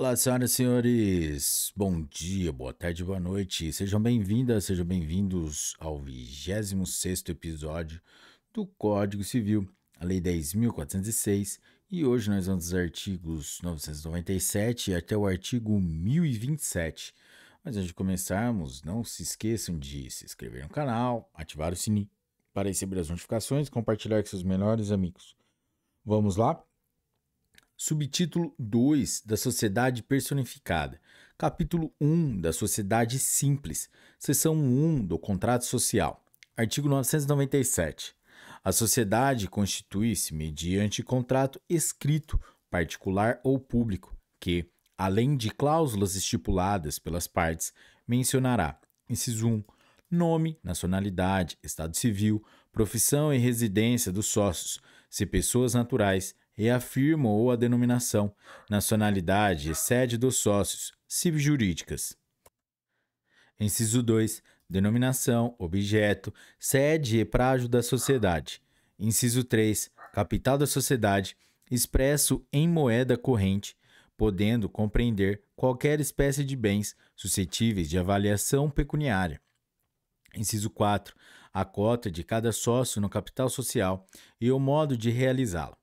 Olá, senhoras e senhores. Bom dia, boa tarde, boa noite. Sejam bem-vindas, sejam bem-vindos ao 26º episódio do Código Civil, a Lei 10.406. E hoje nós vamos dos artigos 997 até o artigo 1027. Mas antes de começarmos, não se esqueçam de se inscrever no canal, ativar o sininho para receber as notificações e compartilhar com seus melhores amigos. Vamos lá? Subtítulo 2 da Sociedade Personificada. Capítulo 1 da Sociedade Simples. Seção 1 do Contrato Social. Artigo 997. A sociedade constitui-se mediante contrato escrito, particular ou público, que, além de cláusulas estipuladas pelas partes, mencionará: inciso 1. Nome, nacionalidade, estado civil, profissão e residência dos sócios, se pessoas naturais, reafirma ou a denominação, nacionalidade e sede dos sócios, se jurídicas. Inciso 2. Denominação, objeto, sede e prazo da sociedade. Inciso 3. Capital da sociedade, expresso em moeda corrente, podendo compreender qualquer espécie de bens suscetíveis de avaliação pecuniária. Inciso 4. A cota de cada sócio no capital social e o modo de realizá-la.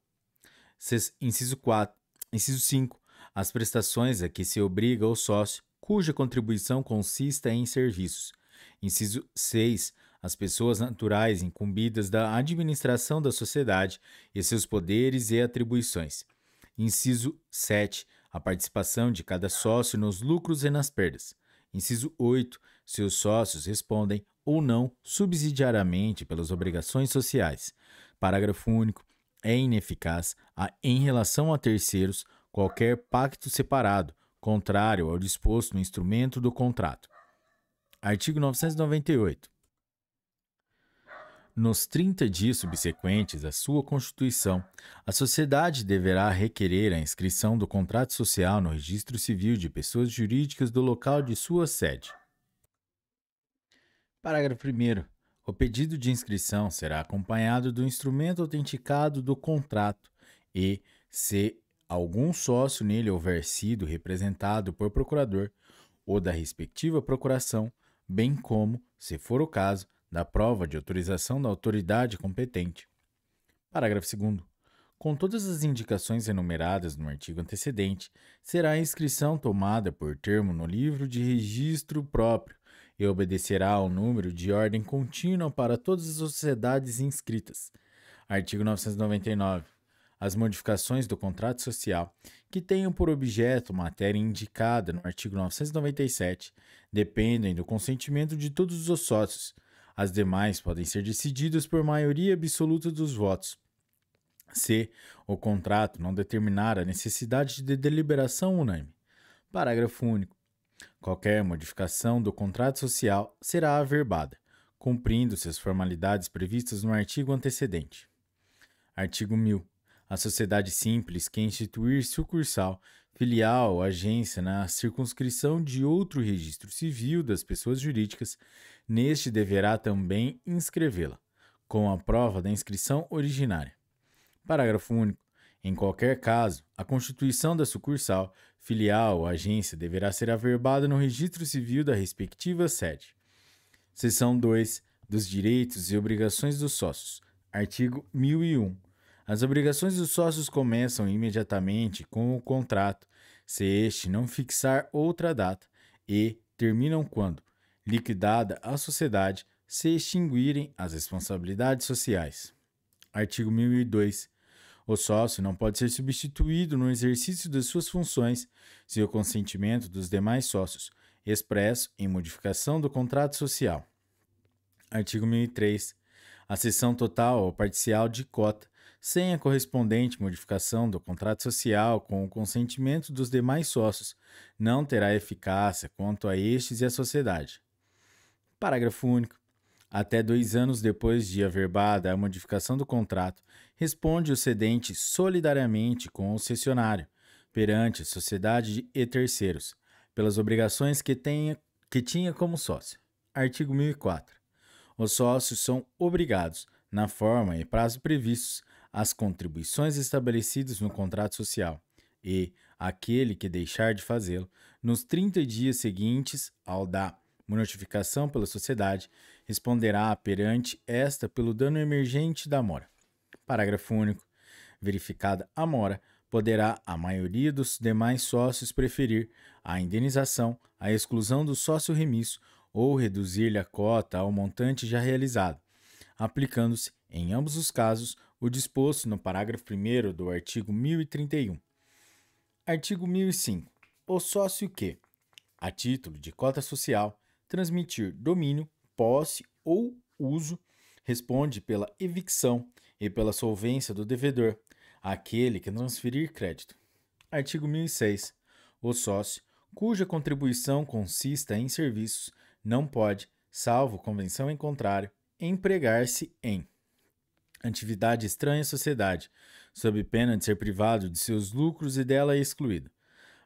Inciso 4. Inciso 5. As prestações a que se obriga o sócio, cuja contribuição consista em serviços. Inciso 6. As pessoas naturais incumbidas da administração da sociedade e seus poderes e atribuições. Inciso 7. A participação de cada sócio nos lucros e nas perdas. Inciso 8. Se os sócios respondem ou não subsidiariamente pelas obrigações sociais. Parágrafo único é ineficaz a, em relação a terceiros qualquer pacto separado, contrário ao disposto no instrumento do contrato. Artigo 998. Nos 30 dias subsequentes à sua constituição, a sociedade deverá requerer a inscrição do contrato social no registro civil de pessoas jurídicas do local de sua sede. Parágrafo 1. O pedido de inscrição será acompanhado do instrumento autenticado do contrato e, se algum sócio nele houver sido representado por procurador ou da respectiva procuração, bem como, se for o caso, da prova de autorização da autoridade competente. Parágrafo 2. Com todas as indicações enumeradas no artigo antecedente, será a inscrição tomada por termo no livro de registro próprio e obedecerá ao número de ordem contínua para todas as sociedades inscritas. Artigo 999. As modificações do contrato social que tenham por objeto matéria indicada no artigo 997 dependem do consentimento de todos os sócios. As demais podem ser decididas por maioria absoluta dos votos. Se o contrato não determinar a necessidade de deliberação unânime. Parágrafo único. Qualquer modificação do contrato social será averbada, cumprindo-se as formalidades previstas no artigo antecedente. Artigo 1000. A sociedade simples que instituir sucursal, filial ou agência na circunscrição de outro registro civil das pessoas jurídicas, neste deverá também inscrevê-la, com a prova da inscrição originária. Parágrafo único. Em qualquer caso, a constituição da sucursal, filial ou agência deverá ser averbada no registro civil da respectiva sede. Seção 2 dos direitos e obrigações dos sócios. Artigo 1001. As obrigações dos sócios começam imediatamente com o contrato, se este não fixar outra data, e terminam quando, liquidada a sociedade, se extinguirem as responsabilidades sociais. Artigo 1002. O sócio não pode ser substituído no exercício das suas funções se o consentimento dos demais sócios, expresso em modificação do contrato social. Artigo 1003. A cessão total ou parcial de cota, sem a correspondente modificação do contrato social com o consentimento dos demais sócios, não terá eficácia quanto a estes e à sociedade. Parágrafo único. Até dois anos depois de averbada a modificação do contrato, responde o cedente solidariamente com o cessionário, perante a sociedade e terceiros, pelas obrigações que, tenha, que tinha como sócio. Artigo 1004. Os sócios são obrigados, na forma e prazo previstos, às contribuições estabelecidas no contrato social e, aquele que deixar de fazê-lo, nos 30 dias seguintes ao da notificação pela sociedade, responderá perante esta pelo dano emergente da mora. Parágrafo único. Verificada a mora, poderá a maioria dos demais sócios preferir a indenização, a exclusão do sócio remisso ou reduzir-lhe a cota ao montante já realizado, aplicando-se, em ambos os casos, o disposto no parágrafo 1 do artigo 1031. Artigo 1005. O sócio que, a título de cota social, transmitir domínio, posse ou uso, responde pela evicção e pela solvência do devedor, aquele que transferir crédito. Artigo 1006. O sócio, cuja contribuição consista em serviços, não pode, salvo convenção em contrário, empregar-se em atividade estranha à sociedade, sob pena de ser privado de seus lucros e dela excluído.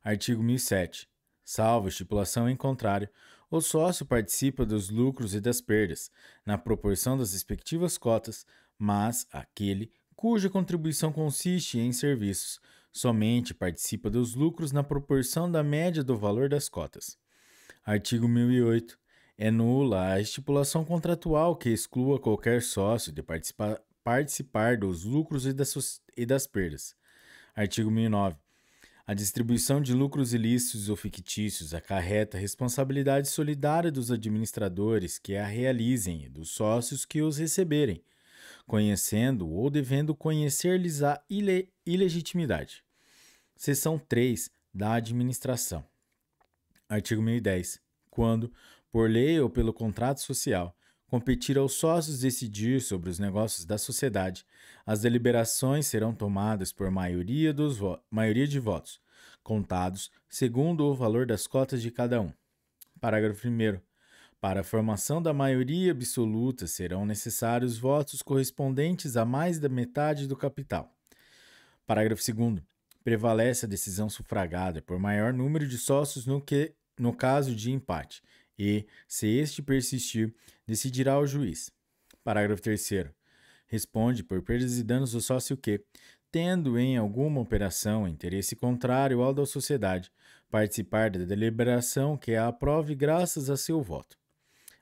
Artigo 1007. Salvo estipulação em contrário, o sócio participa dos lucros e das perdas, na proporção das respectivas cotas, mas aquele cuja contribuição consiste em serviços somente participa dos lucros na proporção da média do valor das cotas. Artigo 1008. É nula a estipulação contratual que exclua qualquer sócio de participar, participar dos lucros e das, e das perdas. Artigo 1009. A distribuição de lucros ilícitos ou fictícios acarreta responsabilidade solidária dos administradores que a realizem e dos sócios que os receberem, conhecendo ou devendo conhecer-lhes a ile ilegitimidade. Seção 3 da Administração. Artigo 1010. Quando, por lei ou pelo contrato social, competir aos sócios decidir sobre os negócios da sociedade, as deliberações serão tomadas por maioria, dos maioria de votos, contados segundo o valor das cotas de cada um. Parágrafo 1. Para a formação da maioria absoluta serão necessários votos correspondentes a mais da metade do capital. Parágrafo 2. Prevalece a decisão sufragada por maior número de sócios no, que, no caso de empate, e, se este persistir, decidirá o juiz. Parágrafo 3. Responde por perdas e danos o sócio que, tendo em alguma operação interesse contrário ao da sociedade, participar da deliberação que a aprove graças a seu voto.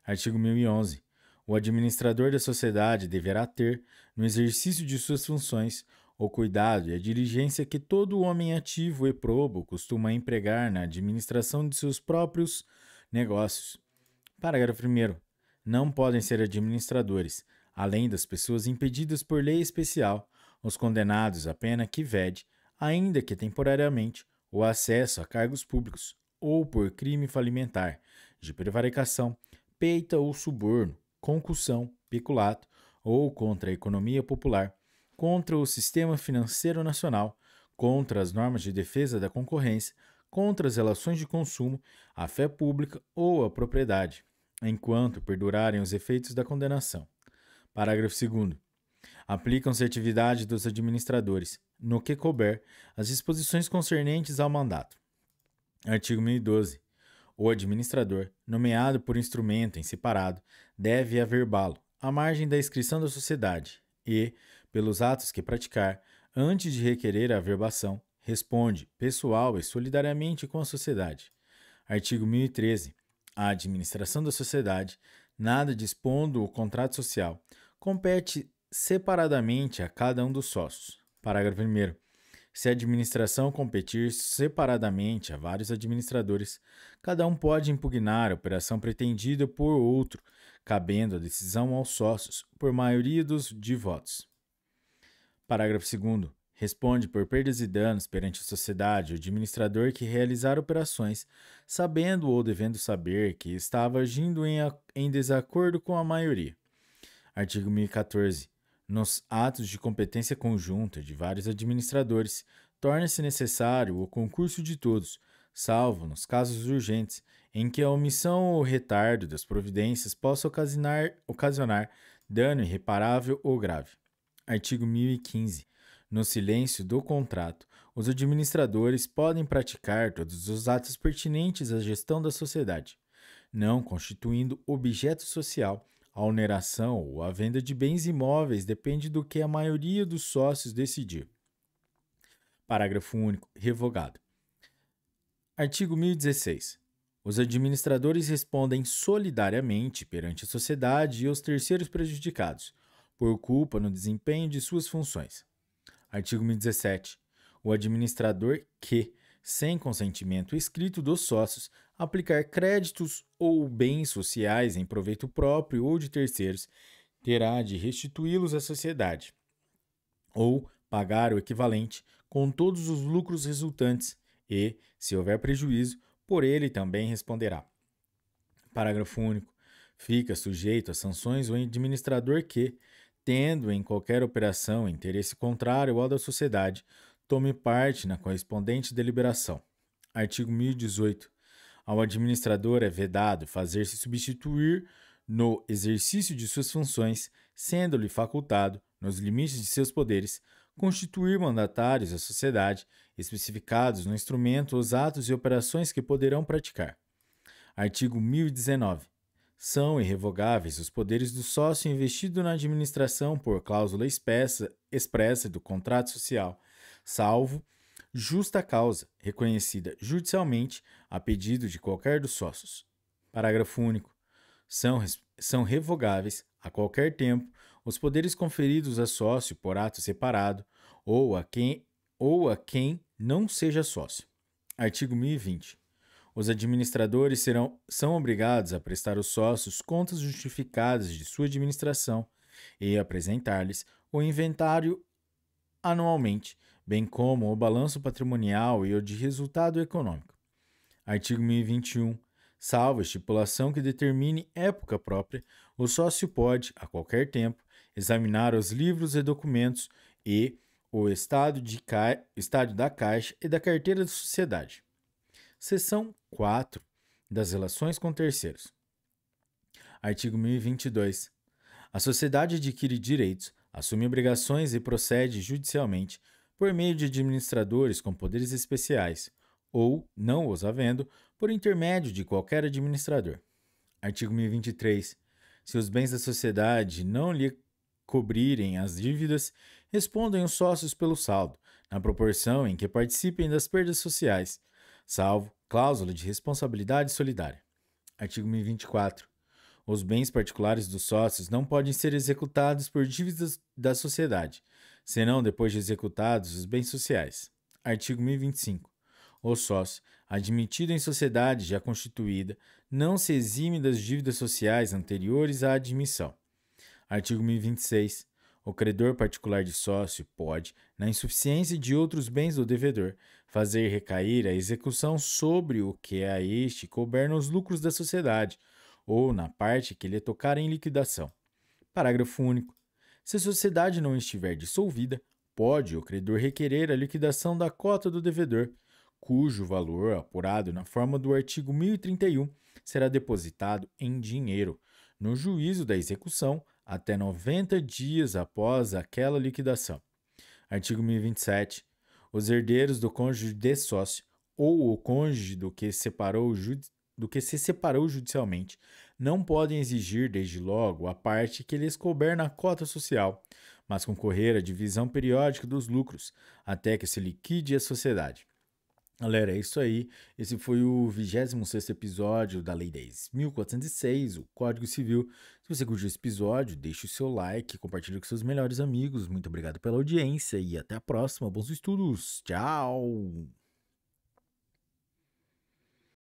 Artigo 1011. O administrador da sociedade deverá ter, no exercício de suas funções, o cuidado e a diligência que todo homem ativo e probo costuma empregar na administração de seus próprios negócios. Parágrafo 1. Não podem ser administradores, além das pessoas impedidas por lei especial, os condenados à pena que vede, ainda que temporariamente, o acesso a cargos públicos, ou por crime falimentar, de prevaricação, peita ou suborno, concussão, peculato ou contra a economia popular, contra o sistema financeiro nacional, contra as normas de defesa da concorrência, contra as relações de consumo, a fé pública ou a propriedade, enquanto perdurarem os efeitos da condenação. Parágrafo 2. Aplicam-se a atividade dos administradores, no que couber, as disposições concernentes ao mandato. Artigo 1012. O administrador, nomeado por instrumento em separado, deve averbá-lo, à margem da inscrição da sociedade, e, pelos atos que praticar, antes de requerer a averbação, responde, pessoal e solidariamente com a sociedade. Artigo 1013. A administração da sociedade, nada dispondo o contrato social, compete separadamente a cada um dos sócios. Parágrafo 1. Se a administração competir separadamente a vários administradores, cada um pode impugnar a operação pretendida por outro, cabendo a decisão aos sócios, por maioria dos de votos. Parágrafo 2. Responde por perdas e danos perante a sociedade o administrador que realizar operações, sabendo ou devendo saber que estava agindo em, em desacordo com a maioria. Artigo 1014 nos atos de competência conjunta de vários administradores, torna-se necessário o concurso de todos, salvo nos casos urgentes em que a omissão ou retardo das providências possa ocasionar, ocasionar dano irreparável ou grave. Artigo 1015. No silêncio do contrato, os administradores podem praticar todos os atos pertinentes à gestão da sociedade, não constituindo objeto social a oneração ou a venda de bens imóveis depende do que a maioria dos sócios decidir. Parágrafo único. Revogado. Artigo 1016. Os administradores respondem solidariamente perante a sociedade e aos terceiros prejudicados, por culpa no desempenho de suas funções. Artigo 1017. O administrador que, sem consentimento escrito dos sócios, aplicar créditos ou bens sociais em proveito próprio ou de terceiros, terá de restituí-los à sociedade, ou pagar o equivalente com todos os lucros resultantes e, se houver prejuízo, por ele também responderá. Parágrafo único. Fica sujeito a sanções o administrador que, tendo em qualquer operação interesse contrário ao da sociedade, tome parte na correspondente deliberação. Artigo 1018. Ao administrador é vedado fazer-se substituir no exercício de suas funções, sendo-lhe facultado, nos limites de seus poderes, constituir mandatários à sociedade, especificados no instrumento os atos e operações que poderão praticar. Artigo 1019. São irrevogáveis os poderes do sócio investido na administração por cláusula expressa, do contrato social, salvo justa causa, reconhecida judicialmente a pedido de qualquer dos sócios. Parágrafo único. São, são revogáveis, a qualquer tempo, os poderes conferidos a sócio por ato separado ou a quem, ou a quem não seja sócio. Artigo 1020. Os administradores serão, são obrigados a prestar aos sócios contas justificadas de sua administração e apresentar-lhes o inventário anualmente, bem como o balanço patrimonial e o de resultado econômico. Artigo 1021. Salvo estipulação que determine época própria, o sócio pode, a qualquer tempo, examinar os livros e documentos e o estado, de ca... estado da Caixa e da carteira da sociedade. Seção 4 das relações com terceiros. Artigo 1022. A sociedade adquire direitos, assume obrigações e procede judicialmente por meio de administradores com poderes especiais, ou, não os havendo, por intermédio de qualquer administrador. Artigo 1023. Se os bens da sociedade não lhe cobrirem as dívidas, respondem os sócios pelo saldo, na proporção em que participem das perdas sociais, salvo cláusula de responsabilidade solidária. Artigo 1024. Os bens particulares dos sócios não podem ser executados por dívidas da sociedade, senão depois de executados os bens sociais. Artigo 1025. O sócio, admitido em sociedade já constituída, não se exime das dívidas sociais anteriores à admissão. Artigo 1026. O credor particular de sócio pode, na insuficiência de outros bens do devedor, fazer recair a execução sobre o que a este couber nos lucros da sociedade, ou na parte que lhe tocar em liquidação. Parágrafo único. Se a sociedade não estiver dissolvida, pode o credor requerer a liquidação da cota do devedor, cujo valor, apurado na forma do artigo 1031, será depositado em dinheiro, no juízo da execução, até 90 dias após aquela liquidação. Artigo 1027. Os herdeiros do cônjuge de sócio ou o cônjuge do que, separou, do que se separou judicialmente não podem exigir, desde logo, a parte que lhes couber na cota social, mas concorrer à divisão periódica dos lucros, até que se liquide a sociedade. Galera, é isso aí. Esse foi o 26 episódio da Lei 10.406, o Código Civil. Se você curtiu esse episódio, deixe o seu like, compartilhe com seus melhores amigos. Muito obrigado pela audiência e até a próxima. Bons estudos. Tchau!